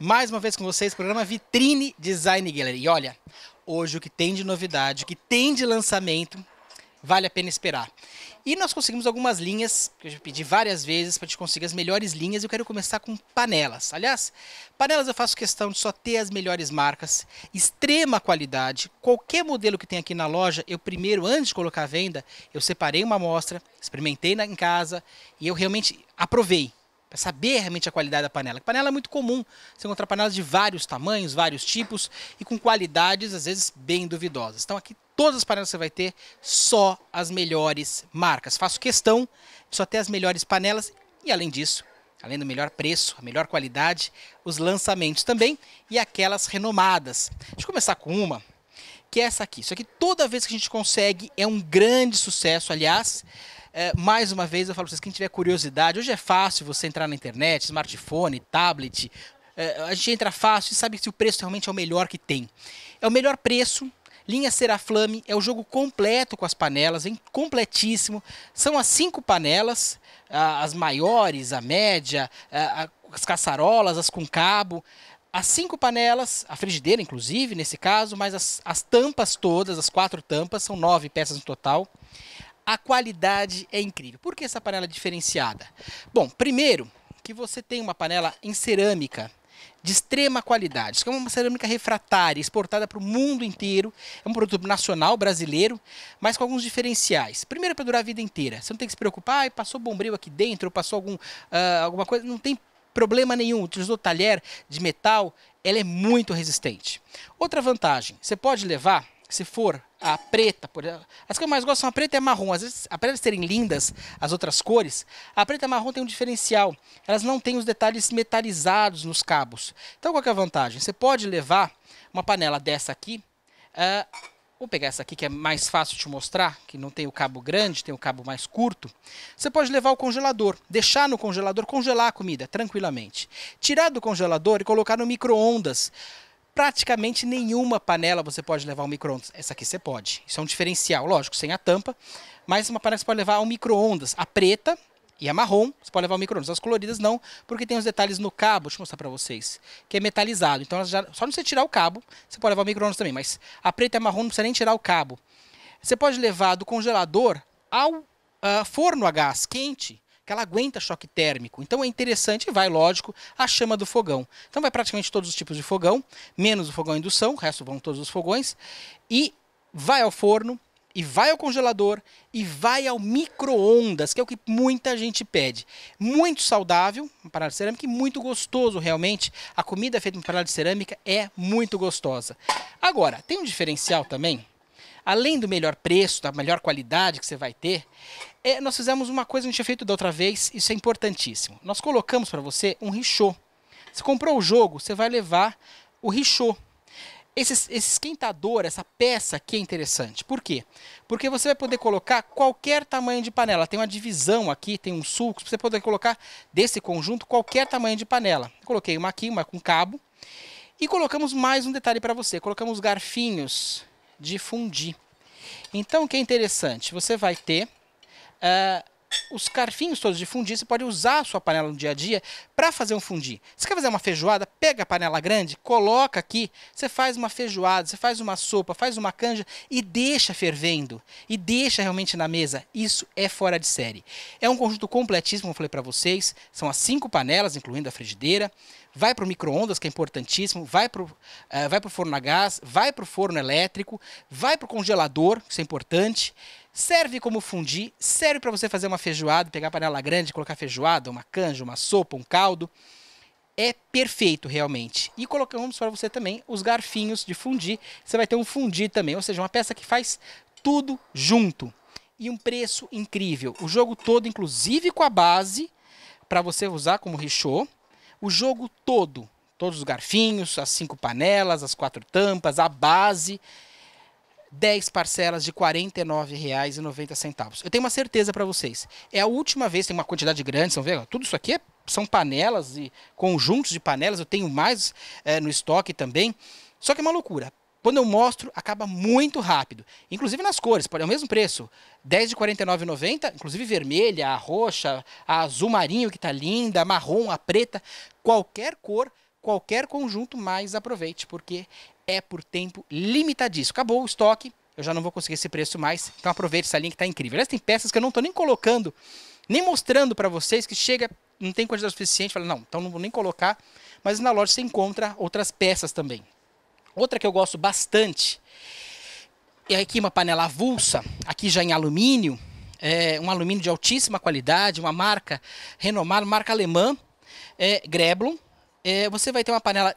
mais uma vez com vocês, programa Vitrine Design Gallery. E olha, hoje o que tem de novidade, o que tem de lançamento, vale a pena esperar. E nós conseguimos algumas linhas, que eu já pedi várias vezes para te conseguir as melhores linhas. Eu quero começar com panelas. Aliás, panelas eu faço questão de só ter as melhores marcas, extrema qualidade. Qualquer modelo que tem aqui na loja, eu primeiro, antes de colocar à venda, eu separei uma amostra, experimentei na, em casa e eu realmente aprovei para saber realmente a qualidade da panela. A panela é muito comum, você encontrar panelas de vários tamanhos, vários tipos e com qualidades às vezes bem duvidosas. Então aqui todas as panelas você vai ter só as melhores marcas. Faço questão de só ter as melhores panelas e além disso, além do melhor preço, a melhor qualidade, os lançamentos também e aquelas renomadas. Deixa eu começar com uma que é essa aqui. Isso aqui toda vez que a gente consegue é um grande sucesso, aliás, é, mais uma vez eu falo para vocês, quem tiver curiosidade, hoje é fácil você entrar na internet, smartphone, tablet, é, a gente entra fácil e sabe se o preço realmente é o melhor que tem. É o melhor preço, linha Seraflame, é o jogo completo com as panelas, vem completíssimo. São as cinco panelas, as maiores, a média, as caçarolas, as com cabo as cinco panelas, a frigideira inclusive, nesse caso, mas as, as tampas todas, as quatro tampas, são nove peças no total a qualidade é incrível. Por que essa panela é diferenciada? Bom, primeiro, que você tem uma panela em cerâmica de extrema qualidade. Isso é uma cerâmica refratária, exportada para o mundo inteiro. É um produto nacional brasileiro, mas com alguns diferenciais. Primeiro, para durar a vida inteira. Você não tem que se preocupar, ah, passou bombril aqui dentro, passou algum, uh, alguma coisa. Não tem problema nenhum. Utilizou talher de metal, ela é muito resistente. Outra vantagem, você pode levar se for a preta, as que eu mais gosto são a preta e a marrom. Às vezes, apesar de serem lindas as outras cores, a preta e a marrom tem um diferencial. Elas não têm os detalhes metalizados nos cabos. Então, qual é a vantagem? Você pode levar uma panela dessa aqui. Uh, vou pegar essa aqui que é mais fácil de mostrar, que não tem o cabo grande, tem o cabo mais curto. Você pode levar ao congelador, deixar no congelador, congelar a comida tranquilamente. Tirar do congelador e colocar no micro-ondas praticamente nenhuma panela você pode levar ao micro-ondas. Essa aqui você pode. Isso é um diferencial, lógico, sem a tampa. Mas uma panela você pode levar ao micro-ondas. A preta e a marrom você pode levar ao micro-ondas. As coloridas não, porque tem os detalhes no cabo, deixa eu mostrar para vocês, que é metalizado. Então já, só não você tirar o cabo, você pode levar ao micro-ondas também. Mas a preta e a marrom não precisa nem tirar o cabo. Você pode levar do congelador ao uh, forno a gás quente que ela aguenta choque térmico. Então é interessante, vai, lógico, a chama do fogão. Então vai praticamente todos os tipos de fogão, menos o fogão indução, o resto vão todos os fogões, e vai ao forno, e vai ao congelador, e vai ao micro-ondas, que é o que muita gente pede. Muito saudável, uma panela de cerâmica, e muito gostoso realmente. A comida feita em panela de cerâmica é muito gostosa. Agora, tem um diferencial também, além do melhor preço, da melhor qualidade que você vai ter, é, nós fizemos uma coisa que a gente tinha feito da outra vez, isso é importantíssimo. Nós colocamos para você um richô. Você comprou o jogo, você vai levar o richô. Esse, esse, esquentador, essa peça aqui é interessante. Por quê? Porque você vai poder colocar qualquer tamanho de panela. Tem uma divisão aqui, tem um sulco, você poder colocar desse conjunto qualquer tamanho de panela. Coloquei uma aqui, uma com cabo. E colocamos mais um detalhe para você. Colocamos garfinhos de fundir. Então, o que é interessante? Você vai ter uh, os carfinhos todos de fundir, você pode usar a sua panela no dia a dia para fazer um fundir. Você quer fazer uma feijoada? Pega a panela grande, coloca aqui, você faz uma feijoada, você faz uma sopa, faz uma canja e deixa fervendo. E deixa realmente na mesa. Isso é fora de série. É um conjunto completíssimo, como eu falei para vocês. São as cinco panelas, incluindo a frigideira. Vai para o micro-ondas, que é importantíssimo. Vai para o uh, vai forno a gás, vai para o forno elétrico, vai para o congelador, isso é importante. Serve como fundir, serve para você fazer uma feijoada, pegar panela grande, colocar feijoada, uma canja, uma sopa, um caldo. É perfeito realmente. E colocamos para você também os garfinhos de fundir. Você vai ter um fundir também, ou seja, uma peça que faz tudo junto. E um preço incrível. O jogo todo, inclusive com a base, para você usar como richô. O jogo todo, todos os garfinhos, as cinco panelas, as quatro tampas, a base 10 parcelas de R$ 49,90. Eu tenho uma certeza para vocês. É a última vez, tem uma quantidade grande, vão ver, tudo isso aqui é, são panelas e conjuntos de panelas, eu tenho mais é, no estoque também. Só que é uma loucura. Quando eu mostro, acaba muito rápido. Inclusive nas cores, é o mesmo preço. 10 de R$ 49,90, inclusive vermelha, a roxa, a azul marinho que está linda, a marrom, a preta, qualquer cor, qualquer conjunto, mas aproveite, porque é por tempo limitadíssimo. Acabou o estoque, eu já não vou conseguir esse preço mais, então aproveite essa linha que está incrível. Aliás, tem peças que eu não estou nem colocando, nem mostrando para vocês, que chega, não tem quantidade suficiente, fala, não, então não vou nem colocar, mas na loja você encontra outras peças também. Outra que eu gosto bastante é aqui uma panela avulsa, aqui já em alumínio, é um alumínio de altíssima qualidade, uma marca renomada, marca alemã, é, Greblon. É, você vai ter uma panela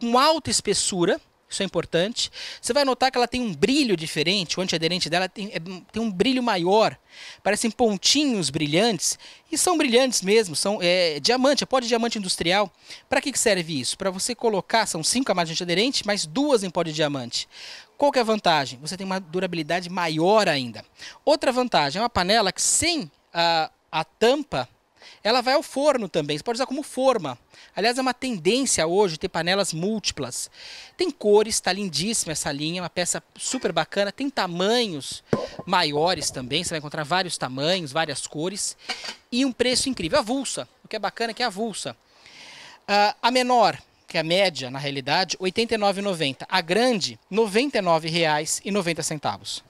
com alta espessura, isso é importante. Você vai notar que ela tem um brilho diferente, o antiaderente dela tem, é, tem um brilho maior, parecem pontinhos brilhantes, e são brilhantes mesmo, são é, diamante, é pó de diamante industrial. Para que, que serve isso? Para você colocar, são cinco camadas de antiaderente, mais duas em pó de diamante. Qual que é a vantagem? Você tem uma durabilidade maior ainda. Outra vantagem é uma panela que sem a, a tampa ela vai ao forno também, você pode usar como forma. Aliás, é uma tendência hoje ter panelas múltiplas. Tem cores, está lindíssima essa linha, uma peça super bacana. Tem tamanhos maiores também, você vai encontrar vários tamanhos, várias cores. E um preço incrível. Avulsa, o que é bacana é que é avulsa. Uh, a menor, que é a média na realidade, R$ 89,90. A grande, R$ 99,90.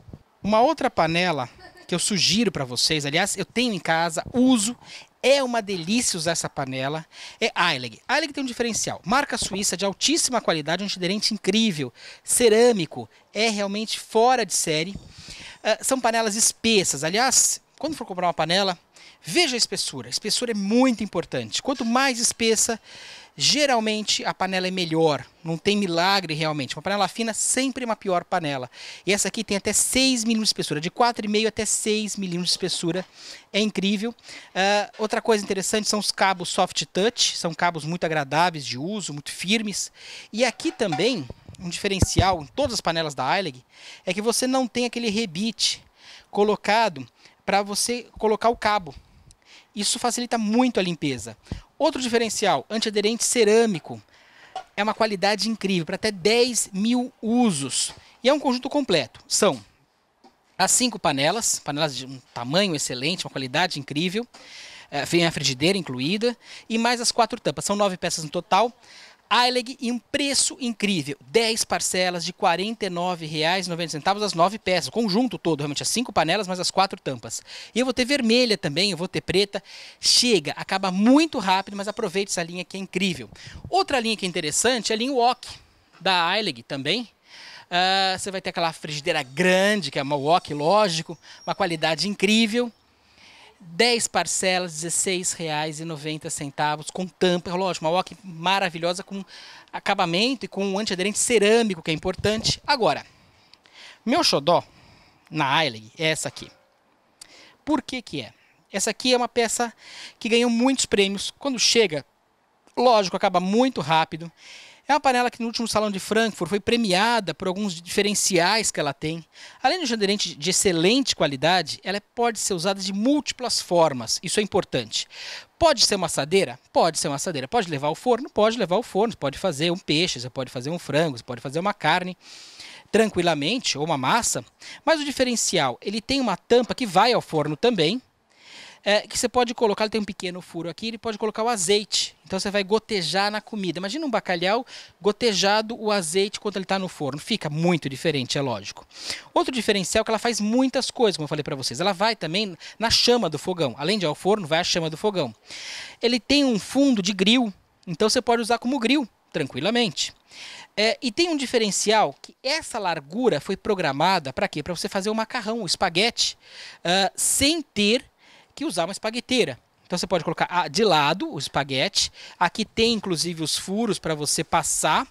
Uma outra panela que eu sugiro para vocês, aliás, eu tenho em casa, uso, é uma delícia usar essa panela. É Eileg. Eileg tem um diferencial. Marca suíça de altíssima qualidade, um antiderente incrível, cerâmico, é realmente fora de série. Uh, são panelas espessas. Aliás, quando for comprar uma panela, veja a espessura. A espessura é muito importante. Quanto mais espessa, Geralmente a panela é melhor, não tem milagre realmente. Uma panela fina sempre é uma pior panela. E essa aqui tem até 6 milímetros de espessura, de 4,5 até 6 milímetros de espessura. É incrível. Uh, outra coisa interessante são os cabos soft touch, são cabos muito agradáveis de uso, muito firmes. E aqui também, um diferencial em todas as panelas da Eileg, é que você não tem aquele rebite colocado para você colocar o cabo. Isso facilita muito a limpeza. Outro diferencial, antiaderente cerâmico. É uma qualidade incrível, para até 10 mil usos. E é um conjunto completo. São as cinco panelas, panelas de um tamanho excelente, uma qualidade incrível. É, vem a frigideira incluída. E mais as quatro tampas. São nove peças no total. Aileg e um preço incrível. 10 parcelas de R$ 49,90 as 9 peças. Conjunto todo, realmente as 5 panelas, mais as 4 tampas. E eu vou ter vermelha também, eu vou ter preta. Chega, acaba muito rápido, mas aproveite essa linha que é incrível. Outra linha que é interessante é a linha Wok, da Aileg também. Uh, você vai ter aquela frigideira grande, que é uma Wok, lógico, uma qualidade incrível. 10 parcelas, R$ 16,90 com tampa, lógico, uma wok maravilhosa com acabamento e com um antiaderente cerâmico, que é importante. Agora, meu xodó na Eilig é essa aqui. Por que que é? Essa aqui é uma peça que ganhou muitos prêmios. Quando chega, lógico, acaba muito rápido. É uma panela que no último salão de Frankfurt foi premiada por alguns diferenciais que ela tem. Além de um aderente de excelente qualidade, ela pode ser usada de múltiplas formas. Isso é importante. Pode ser uma assadeira? Pode ser uma assadeira. Pode levar ao forno? Pode levar ao forno. Você pode fazer um peixe, você pode fazer um frango, você pode fazer uma carne tranquilamente, ou uma massa. Mas o diferencial, ele tem uma tampa que vai ao forno também é, que você pode colocar, ele tem um pequeno furo aqui, ele pode colocar o azeite. Então você vai gotejar na comida. Imagina um bacalhau gotejado o azeite quando ele está no forno. Fica muito diferente, é lógico. Outro diferencial é que ela faz muitas coisas, como eu falei para vocês. Ela vai também na chama do fogão. Além de ao forno, vai a chama do fogão. Ele tem um fundo de grill, então você pode usar como grill, tranquilamente. É, e tem um diferencial que essa largura foi programada para quê? Para você fazer o macarrão, o espaguete, uh, sem ter que usar uma espagueteira. Então você pode colocar de lado o espaguete. Aqui tem inclusive os furos para você passar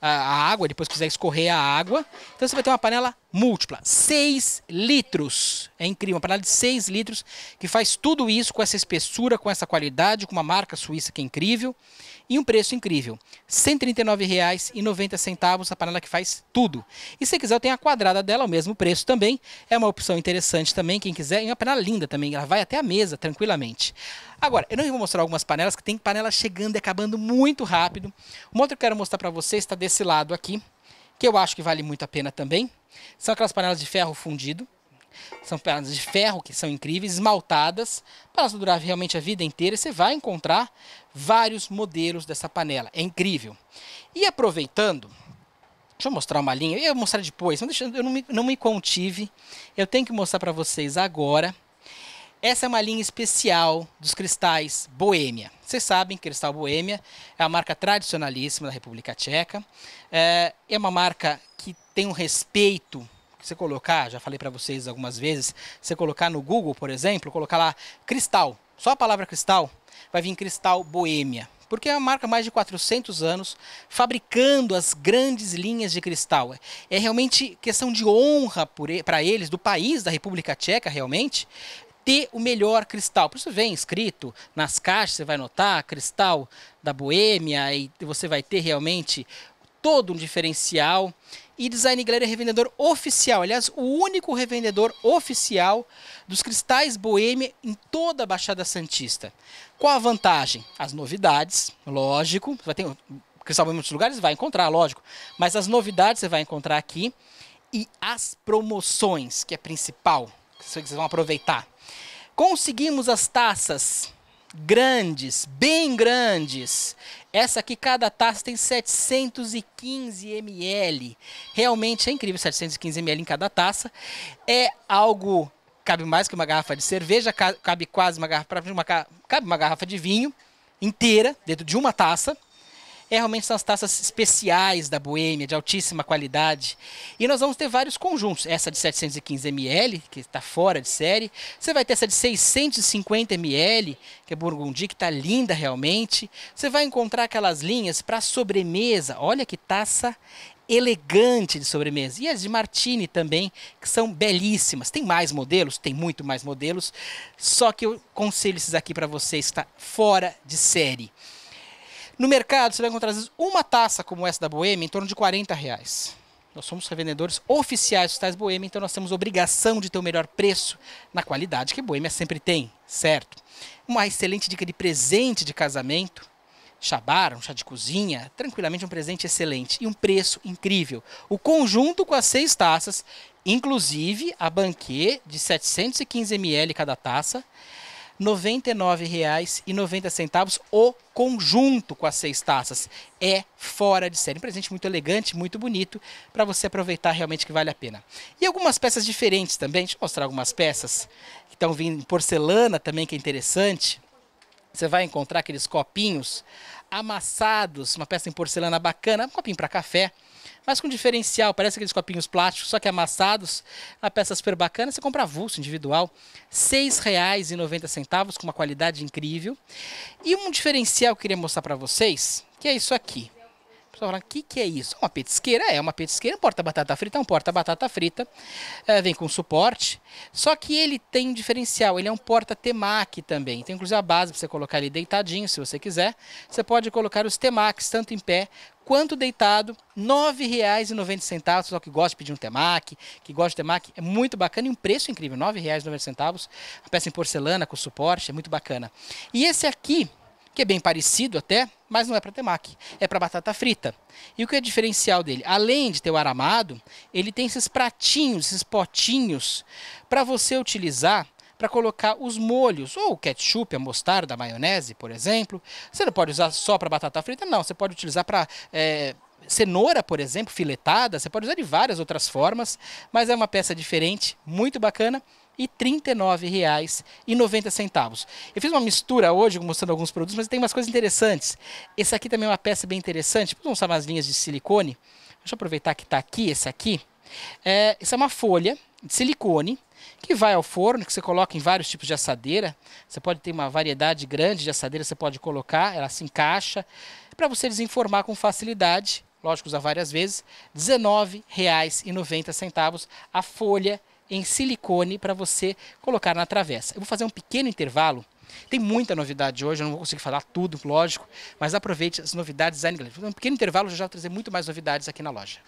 a água, depois quiser escorrer a água. Então você vai ter uma panela múltipla, 6 litros. É incrível, uma panela de 6 litros que faz tudo isso com essa espessura, com essa qualidade, com uma marca suíça que é incrível e um preço incrível. R$ 139,90 a panela que faz tudo. E se quiser, tenho a quadrada dela, o mesmo preço também. É uma opção interessante também, quem quiser. E uma panela linda também, ela vai até a mesa tranquilamente. Agora, eu não vou mostrar algumas panelas que tem panela chegando e acabando muito rápido. Uma outra que eu quero mostrar para vocês está desse lado aqui, que eu acho que vale muito a pena também. São aquelas panelas de ferro fundido, São panelas de ferro que são incríveis, esmaltadas, para durar realmente a vida inteira. Você vai encontrar vários modelos dessa panela. É incrível. E aproveitando, deixa eu mostrar uma linha. Eu ia mostrar depois, mas eu não me, não me contive. Eu tenho que mostrar para vocês agora. Essa é uma linha especial dos cristais Boêmia. Vocês sabem que Cristal Boêmia é uma marca tradicionalíssima da República Tcheca. É, é uma marca que tem um respeito você colocar, já falei para vocês algumas vezes, você colocar no Google, por exemplo, colocar lá cristal, só a palavra cristal, vai vir cristal Boêmia. Porque é uma marca mais de 400 anos fabricando as grandes linhas de cristal. É realmente questão de honra para eles, do país, da República Tcheca, realmente, ter o melhor cristal. Por isso vem escrito nas caixas, você vai notar, cristal da Boêmia, e você vai ter realmente todo um diferencial. E Design Gallery é revendedor oficial, aliás, o único revendedor oficial dos cristais Boêmia em toda a Baixada Santista. Qual a vantagem? As novidades, lógico, vai ter cristal em muitos lugares, vai encontrar, lógico, mas as novidades você vai encontrar aqui e as promoções, que é principal, que vocês vão aproveitar. Conseguimos as taças grandes, bem grandes. Essa aqui, cada taça tem 715 ml. Realmente é incrível, 715 ml em cada taça. É algo, cabe mais que uma garrafa de cerveja, cabe quase uma garrafa, uma, cabe uma garrafa de vinho inteira dentro de uma taça é, realmente são as taças especiais da Boêmia, de altíssima qualidade. E nós vamos ter vários conjuntos. Essa de 715 ml, que está fora de série. Você vai ter essa de 650 ml, que é Burgundy, que está linda realmente. Você vai encontrar aquelas linhas para sobremesa. Olha que taça elegante de sobremesa. E as de Martini também, que são belíssimas. Tem mais modelos? Tem muito mais modelos. Só que eu conselho esses aqui para vocês, está fora de série. No mercado, você vai encontrar às vezes uma taça como essa da Boêmia em torno de 40 reais. Nós somos revendedores oficiais dos tais Boêmia, então nós temos obrigação de ter o melhor preço na qualidade que Boêmia sempre tem, certo? Uma excelente dica de presente de casamento, chabar, um chá de cozinha, tranquilamente um presente excelente e um preço incrível. O conjunto com as seis taças, inclusive a banquê de 715 ml cada taça, R$ 99,90 o conjunto com as seis taças. É fora de série. Um presente muito elegante, muito bonito, para você aproveitar realmente que vale a pena. E algumas peças diferentes também. Deixa eu mostrar algumas peças que estão vindo em porcelana também, que é interessante. Você vai encontrar aqueles copinhos amassados, uma peça em porcelana bacana, um copinho para café mas com diferencial, parece aqueles copinhos plásticos, só que amassados, uma peça super bacana, você compra avulso individual, R$ 6,90 com uma qualidade incrível. E um diferencial que eu queria mostrar para vocês, que é isso aqui pessoal o que, que é isso? Uma petisqueira? É uma petisqueira, um porta-batata frita, é um porta-batata frita, é, vem com suporte, só que ele tem um diferencial, ele é um porta-temaki também, tem inclusive a base para você colocar ele deitadinho, se você quiser, você pode colocar os temakis, tanto em pé quanto deitado, R$ 9,90, só que gosta de pedir um temaki, que gosta de temaki, é muito bacana e um preço incrível, R$ 9,90, a peça em porcelana com suporte, é muito bacana. E esse aqui, que é bem parecido até, mas não é para temaki, é para batata frita. E o que é diferencial dele? Além de ter o aramado, ele tem esses pratinhos, esses potinhos para você utilizar para colocar os molhos, ou o ketchup, a mostarda, a maionese, por exemplo. Você não pode usar só para batata frita, não. Você pode utilizar para é, cenoura, por exemplo, filetada. Você pode usar de várias outras formas, mas é uma peça diferente, muito bacana e R$ 39,90. Eu fiz uma mistura hoje mostrando alguns produtos, mas tem umas coisas interessantes. Esse aqui também é uma peça bem interessante. Vamos usar umas linhas de silicone. Deixa eu aproveitar que está aqui esse aqui. É, essa é uma folha de silicone que vai ao forno, que você coloca em vários tipos de assadeira. Você pode ter uma variedade grande de assadeira, você pode colocar, ela se encaixa, para você desenformar com facilidade, lógico, usar várias vezes, R$ 19,90 a folha em silicone para você colocar na travessa. Eu vou fazer um pequeno intervalo. Tem muita novidade hoje, eu não vou conseguir falar tudo, lógico, mas aproveite as novidades Design Gallery. Um pequeno intervalo, já já vou trazer muito mais novidades aqui na loja.